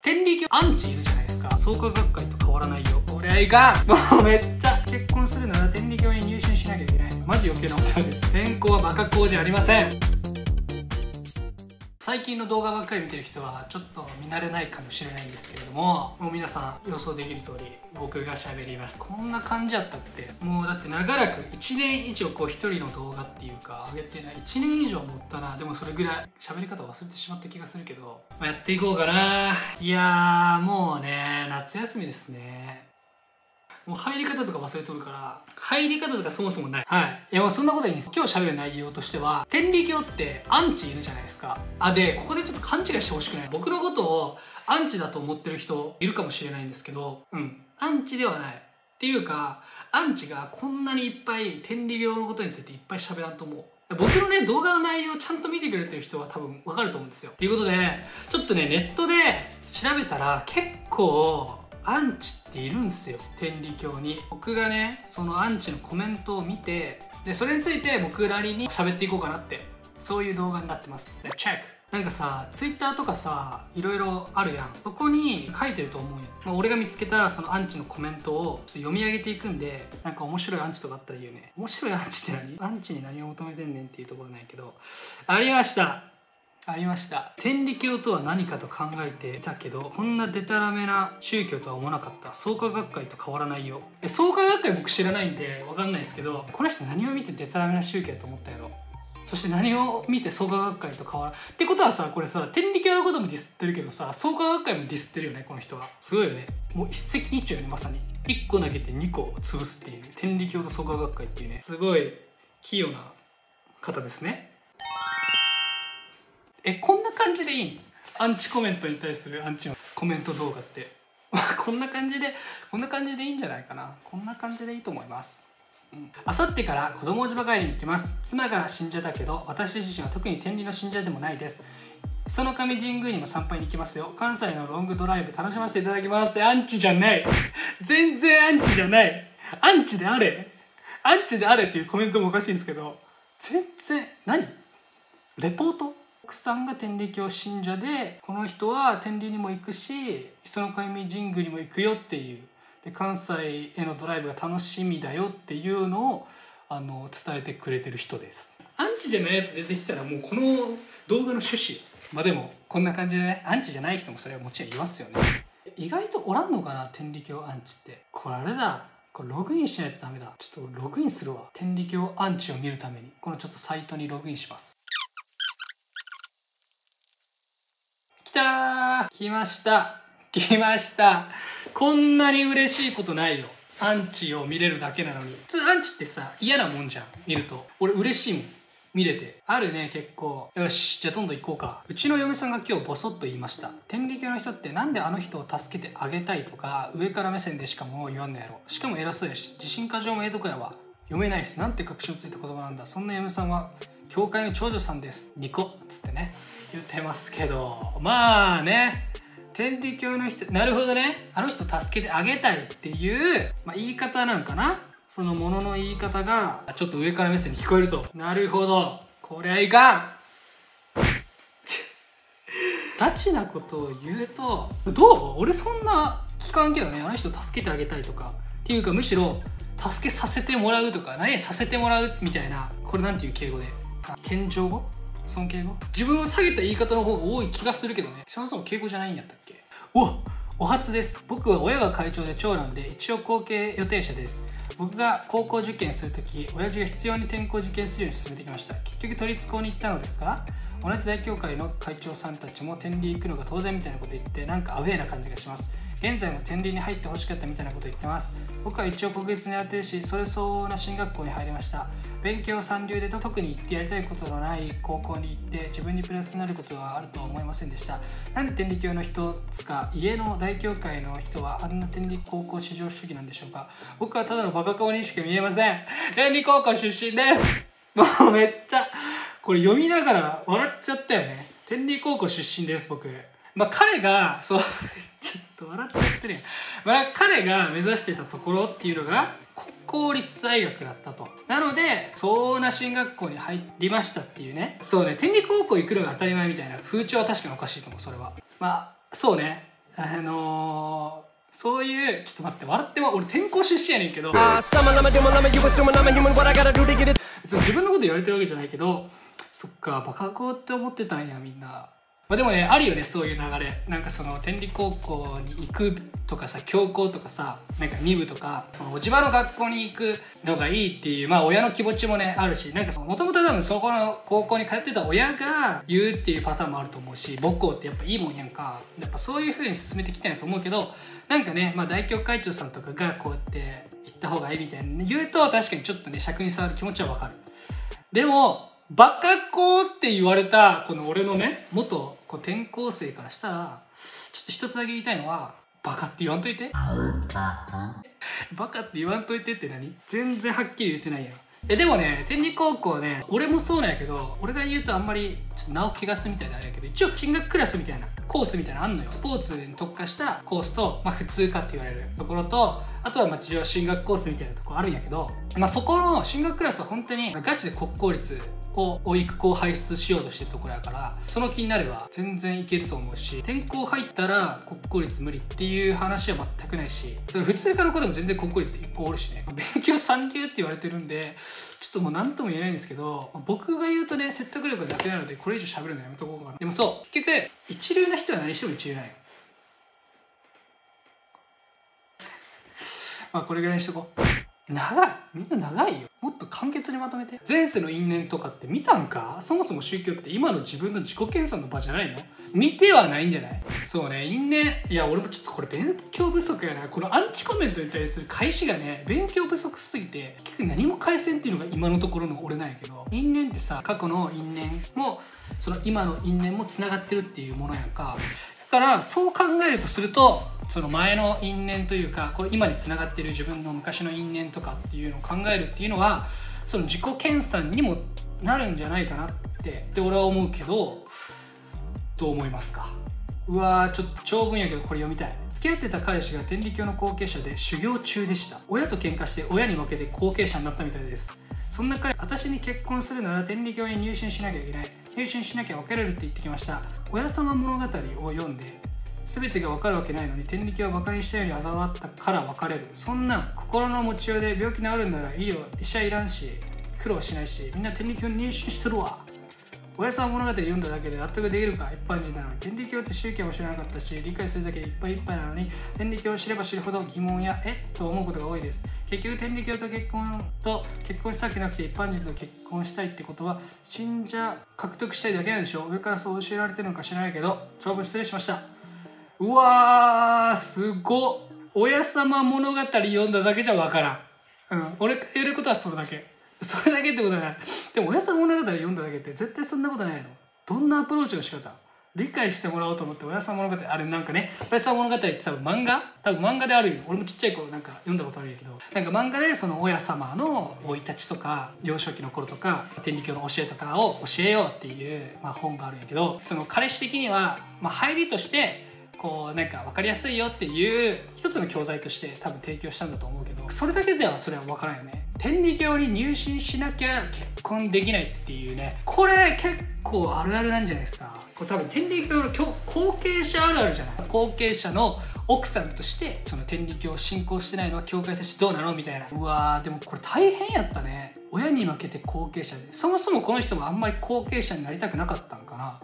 天理教アンチいるじゃないですか。創価学会と変わらないよ。これはいかんもうめっちゃ結婚するなら天理教に入信しなきゃいけない。マジ余計なお世話です。転校はバカ校じゃありません。最近の動画ばっかり見てる人はちょっと見慣れないかもしれないんですけれどももう皆さん予想できる通り僕が喋ります。こんな感じやったってもうだって長らく1年以上こう一人の動画っていうか上げてない。1年以上持ったな。でもそれぐらい喋り方忘れてしまった気がするけど、まあ、やっていこうかな。いやーもうね夏休みですね。もう入り方とか忘れとるから、入り方とかそもそもない。はい。いやもうそんなことはいいんです。今日喋る内容としては、天理教ってアンチいるじゃないですか。あ、で、ここでちょっと勘違いしてほしくない。僕のことをアンチだと思ってる人いるかもしれないんですけど、うん。アンチではない。っていうか、アンチがこんなにいっぱい天理教のことについていっぱい喋らんと思う。僕のね、動画の内容をちゃんと見てくれてる人は多分わかると思うんですよ。ということで、ちょっとね、ネットで調べたら結構、アンチっているんすよ天理教に。僕がねそのアンチのコメントを見てでそれについて僕なりに喋っていこうかなってそういう動画になってます。でチェックなんかさツイッターとかさいろいろあるやん。そこに書いてると思うよ、まあ、俺が見つけたそのアンチのコメントをちょっと読み上げていくんでなんか面白いアンチとかあったらいいよね。面白いアンチって何？アンチに何を求めてんねんっていうところないけど。ありました。ありました。天理教とは何かと考えていたけどこんなデタラメな宗教とは思わなかった。創価学会と変わらないよ。創価学会僕知らないんで分かんないですけどこの人何を見てデタラメな宗教と思ったやろ。そして何を見て創価学会と変わらってことはさこれさ天理教のこともディスってるけどさ創価学会もディスってるよねこの人は。すごいよね。もう一石二鳥よねまさに。1個投げて2個潰すっていう天理教と創価学会っていうね。すごい器用な方ですね。えこんな感じでいいアンチコメントに対するアンチのコメント動画って。こんな感じでこんな感じでいいんじゃないかな？こんな感じでいいと思います。あさってから子供島帰りに行きます。妻が信者だけど私自身は特に天理の信者でもないです。磯の神神宮にも参拝に行きますよ。関西のロングドライブ楽しませていただきます。アンチじゃない。全然アンチじゃない。アンチであれ。アンチであれっていうコメントもおかしいんですけど全然何？レポート？奥さんが天理教信者でこの人は天理にも行くし磯の神神宮にも行くよっていう。で関西へのドライブが楽しみだよっていうのをあの伝えてくれてる人です。アンチじゃないやつ出てきたらもうこの動画の趣旨。まあでもこんな感じでねアンチじゃない人もそれはもちろんいますよね。意外とおらんのかな天理教アンチって。これあれだ。これログインしないとダメだ。ちょっとログインするわ。天理教アンチを見るために。このちょっとサイトにログインします。来たー。来ました。来ました。こんなに嬉しいことないよ。アンチを見れるだけなのに。普通アンチってさ嫌なもんじゃん見ると。俺嬉しいもん見れて。あるね結構。よしじゃあどんどん行こうか。うちの嫁さんが今日ボソッと言いました。天理教の人ってなんであの人を助けてあげたいとか上から目線でしかもう言わんのやろ。しかも偉そうやし自信過剰もええとこやわ。読めないです。なんて確信ついた言葉なんだ。そんな嫁さんは教会の長女さんです。ニコ。っつってね。言ってますけどまあね天理教の人なるほどね。あの人助けてあげたいっていう、まあ、言い方なんかな。そのものの言い方がちょっと上から目線に聞こえると。なるほど。こりゃいかん。ガチなことを言うとどう？俺そんな聞かんけどね。あの人助けてあげたいとか。っていうかむしろ助けさせてもらうとか何？させてもらうみたいな。これなんていう敬語で？謙譲語？尊敬語？自分を下げた言い方の方が多い気がするけどね。そもそも敬語じゃないんやったっけ？おお初です。僕は親が会長で長男で一応後継予定者です。僕が高校受験するとき親父が必要に転校受験するように進めてきました。結局都立校に行ったのですが同じ大教会の会長さんたちも天理行くのが当然みたいなこと言ってなんかアウェーな感じがします。現在も天理に入ってほしかったみたいなこと言ってます。僕は一応国立にやってるしそれ相応な進学校に入りました。勉強三流でと特に行ってやりたいことのない高校に行って自分にプラスになることはあるとは思いませんでした。なんで天理教の人つか家の大教会の人はあんな天理高校至上主義なんでしょうか。僕はただのバカ顔にしか見えません。天理高校出身です。もうめっちゃこれ読みながら笑っちゃったよね。天理高校出身です僕。まあ彼がそう ちょっと笑っちゃってるやん、まあ、彼が目指してたところっていうのが国公立大学だったと。なので相応な進学校に入りましたっていうね。そうね天理高校行くのが当たり前みたいな風潮は確かにおかしいと思うそれは。まあそうね。あのーそういうちょっと待って笑っても俺転校出身やねんけど。Uh, 自分のこと言われてるわけじゃないけどそっかバカ校って思ってたんやみんな。まあでもねあるよねそういう流れ。なんかその天理高校に行くとかさ強校とかさなんか二部とかその地場の学校に行くのがいいっていうまあ親の気持ちもねあるしなんかもともと多分そこの高校に通ってた親が言うっていうパターンもあると思うし母校ってやっぱいいもんやんか。やっぱそういう風に進めてきたんやと思うけどなんかね、まあ、大局会長さんとかがこうやって行った方がいいみたいな言うと確かにちょっとね尺に触る気持ちはわかる。でもバカ子って言われたこの俺のね元こう転校生からしたらちょっと一つだけ言いたいのはバカって言わんといて。バカって言わんといてって何？全然はっきり言ってないやん。えでもね天理高校ね俺もそうなんやけど俺が言うとあんまりちょっと名を汚すみたいなあれやけど一応進学クラスみたいなコースみたいなのあんのよ。スポーツに特化したコースと、まあ、普通科って言われるところとあとはまあ一応進学コースみたいなところあるんやけど、まあ、そこの進学クラスは本当にガチで国公立をお育校輩出しようとしてるところやからその気になれば全然いけると思うし転校入ったら国公立無理っていう話は全くないしそれ普通科の子でも全然国公立1個おるしね。勉強三流って言われてるんでちょっともう何とも言えないんですけど僕が言うとね説得力がなくなるのでこれ以上喋るのやめとこうかな。でもそう。結局一流な人は何しても一流ない まあこれぐらいにしとこう。長い。みんな長いよ。もっと簡潔にまとめて。前世の因縁とかって見たんか？そもそも宗教って今の自分の自己検査の場じゃないの？見てはないんじゃない？そうね。因縁。いや俺もちょっとこれ勉強不足やな。このアンチコメントに対する返しがね勉強不足すぎて結局何も返せんっていうのが今のところの俺なんやけど。因縁ってさ過去の因縁もその今の因縁もつながってるっていうものやんか。からそう考えるとするとその前の因縁というかこう今につながっている自分の昔の因縁とかっていうのを考えるっていうのはその自己研鑽にもなるんじゃないかなってって俺は思うけどどう思いますか？うわーちょっと長文やけどこれ読みたい。付き合ってた彼氏が天理教の後継者で修行中でした。親と喧嘩して親に負けて後継者になったみたいです。そんな彼私に結婚するなら天理教に入信しなきゃいけない。入信しなきゃ別れるって言ってきました。親様物語を読んで全てが分かるわけないのに天理教をバカにしたように嘲笑ったから別れる。そんな心の持ちようで病気治るんなら医療医者いらんし苦労しないしみんな天理教に入手してるわ。親さん物語読んだだけで納得できるか？一般人なのに天理教って宗教も知らなかったし理解するだけいっぱいいっぱいなのに天理教を知れば知るほど疑問やえっと思うことが多いです。結局天理教と結婚と結婚したくなくて一般人と結婚したいってことは信者獲得したいだけなんでしょう。上からそう教えられてるのか知らないけど長文失礼しました。うわーすごっ。親様物語読んだだけじゃわからん、うん、俺が言えることはそれだけ。それだけってことはない。でも親様物語読んだだけって絶対そんなことないの。どんなアプローチの仕方？理解してもらおうと思って親さん物語。あれなんかね親さん物語って多分漫画？多分漫画であるよ。俺もちっちゃい頃なんか読んだことあるんやけど。なんか漫画でその親様の生い立ちとか幼少期の頃とか天理教の教えとかを教えようっていう、まあ、本があるんやけどその彼氏的には、まあ、入りとしてこうなんか分かりやすいよっていう一つの教材として多分提供したんだと思うけどそれだけではそれは分からんよね。天理教に入信しなきゃ結婚できないっていうね。これ結構あるあるなんじゃないですか。これ多分天理教の後継者あるあるじゃない。後継者の奥さんとしてその天理教を信仰してないのは教会としてどうなのみたいな。うわーでもこれ大変やったね。親に負けて後継者で。そもそもこの人もあんまり後継者になりたくなかったんかな。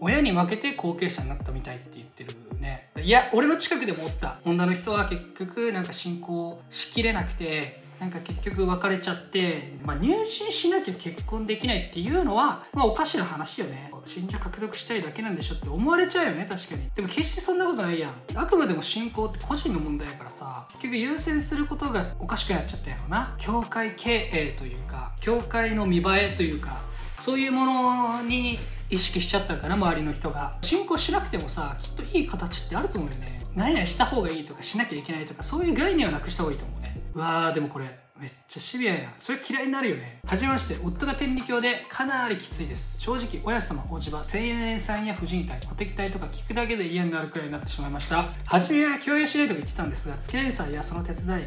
親に負けて後継者になったみたいって言ってるね。いや俺の近くでもおった。女の人は結局なんか信仰しきれなくてなんか結局別れちゃって、まあ、入信しなきゃ結婚できないっていうのは、まあ、おかしな話よね。信者獲得したいだけなんでしょって思われちゃうよね確かに。でも決してそんなことないやん。あくまでも信仰って個人の問題やからさ結局優先することがおかしくなっちゃったやろな。教会経営というか教会の見栄えというかそういうものに意識しちゃったから周りの人が。信仰しなくてもさきっといい形ってあると思うよね。何々した方がいいとかしなきゃいけないとかそういう概念をなくした方がいいと思うね。うわーでもこれめっちゃシビアや。んそれ嫌いになるよね。はじめまして夫が天理教でかなりきついです。正直親様おじば青年さんや婦人会小敵隊とか聞くだけで嫌になるくらいになってしまいました。初めは共有しないとか言ってたんですが付き合い祭やその手伝い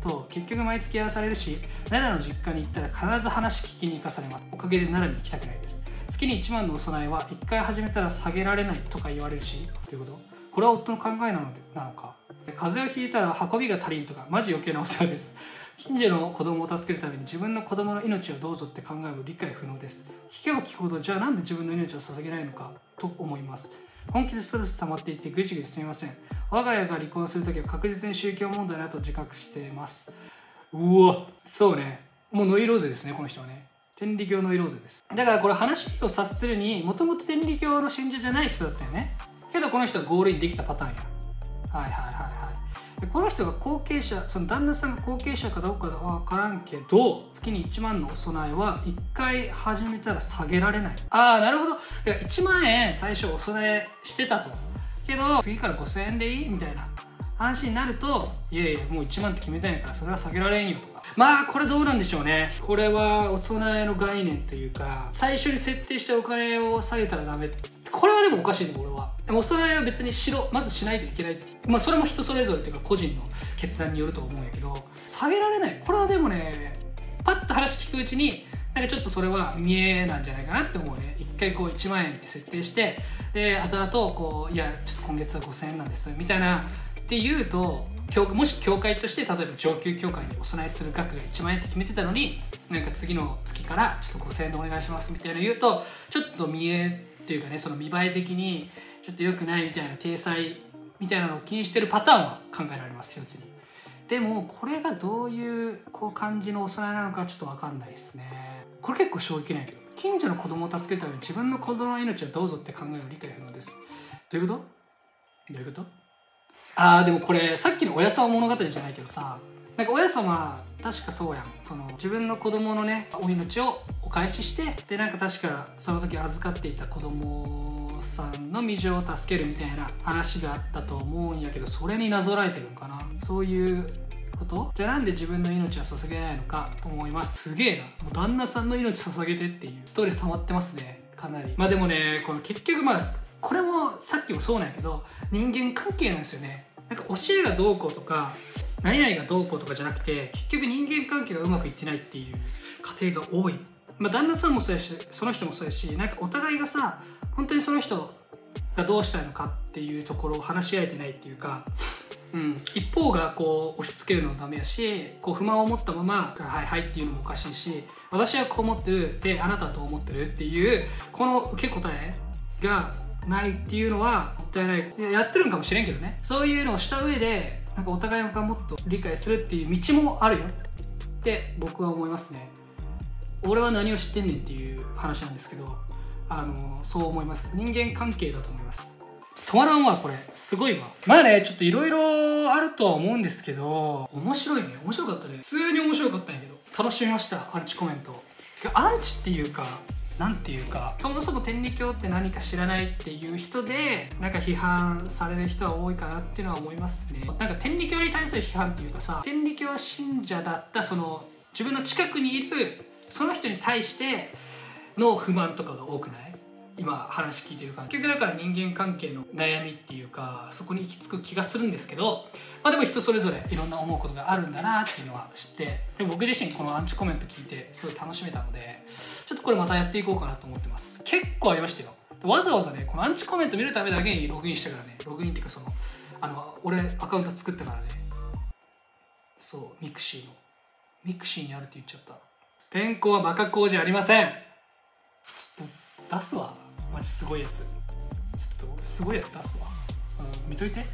と結局毎月やらされるし奈良の実家に行ったら必ず話聞きに行かされます。おかげで奈良に行きたくないです。月に1万のお供えは1回始めたら下げられないとか言われるしということ。これは夫の考えなのでなのか。風邪をひいたら運びが足りんとかマジ余計なお世話です。近所の子供を助けるために自分の子供の命をどうぞって考えも理解不能です。聞けば聞くほどじゃあなんで自分の命を捧げないのかと思います。本気でストレス溜まっていてぐちぐちすみません。我が家が離婚するときは確実に宗教問題だと自覚しています。うわそうね。もうノイローゼですねこの人はね。天理教ノイローゼです。だからこれ話を察するにもともと天理教の信者じゃない人だったよね。けどこの人はゴールインできたパターンや。はいはいはいはい。でこの人が後継者その旦那さんが後継者かどうかは分からんけど月に1万のお供えは1回始めたら下げられない。ああなるほど。いや1万円最初お供えしてたと。けど次から5000円でいい？みたいな話になるといやいやもう1万って決めたんやからそれは下げられんよとか。まあこれどうなんでしょうね。これはお供えの概念というか最初に設定したお金を下げたらダメ。これはでもおかしいね俺は。でもお供えは別にしろまずしないといけないまあそれも人それぞれっていうか個人の決断によると思うんやけど下げられない。これはでもねパッと話聞くうちになんかちょっとそれは見えなんじゃないかなって思うね。一回こう1万円って設定してで後々こういやちょっと今月は5000円なんですみたいなって言うともし教会として例えば上級教会にお供えする額が1万円って決めてたのになんか次の月からちょっと5000円でお願いしますみたいな言うとちょっと見えっていうかねその見栄え的にちょっと良くないみたいな体裁みたいなのを気にしてるパターンは考えられます一つにでもこれがどういうこう感じのお供えなのかちょっと分かんないですね。これ結構衝撃ないけど近所の子供を助けるために自分の子供の命はどうぞって考えを理解不能です。どういうこと？どういうこと？あーでもこれさっきの親様物語じゃないけどさなんか親様確かそうやん。その自分の子供のねお命をお返ししてでなんか確かその時預かっていた子供さんの身情を助けるみたいな話があったと思うんやけどそれになぞらえてるのかな？そういうこと？じゃあなんで自分の命を捧げないのかと思います。すげえな。もう旦那さんの命捧げてっていう。ストレス溜まってますね。かなり。まあでもねこの結局まあこれもさっきもそうなんやけど人間関係なんですよね。なんか教えがどうこうとか何々がどうこうとかじゃなくて結局人間関係がうまくいってないっていう家庭が多い、まあ、旦那さんもそうやしその人もそうやしなんかお互いがさ本当にその人がどうしたいのかっていうところを話し合えてないっていうか、うん、一方がこう押し付けるのもダメやしこう不満を持ったまま「はいはい」っていうのもおかしいし私はこう思ってるであなたはどう思ってるっていうこの受け答えがないっていうのはもったいない。いややってるんかもしれんけどね。そういうのをした上でなんかお互いがもっと理解するっていう道もあるよ。って僕は思いますね。俺は何を知ってんねんっていう話なんですけどあのそう思います。人間関係だと思います。止まらんわこれ。すごいわ。まあねちょっといろいろあるとは思うんですけど面白いね。面白かったね。普通に面白かったんやけど。楽しみましたアンチコメント。アンチっていうかなんていうかそもそも天理教って何か知らないっていう人でなんか批判される人は多いかなっていうのは思いますね。なんか天理教に対する批判っていうかさ天理教信者だったその自分の近くにいるその人に対しての不満とかが多くない？今話聞いてる感じ。結局だから人間関係の悩みっていうかそこに行き着く気がするんですけどまあでも人それぞれいろんな思うことがあるんだなっていうのは知ってでも僕自身このアンチコメント聞いてすごい楽しめたのでちょっとこれまたやっていこうかなと思ってます。結構ありましたよ。わざわざねこのアンチコメント見るためだけにログインしたからね。ログインっていうかそのあの俺アカウント作ったからね。そうミクシーの。ミクシーにあるって言っちゃった。天高はバカ高じゃありません。ちょっと出すわ。マジすごいやつ。ちょっとすごいやつ出すわ、うん、見といて。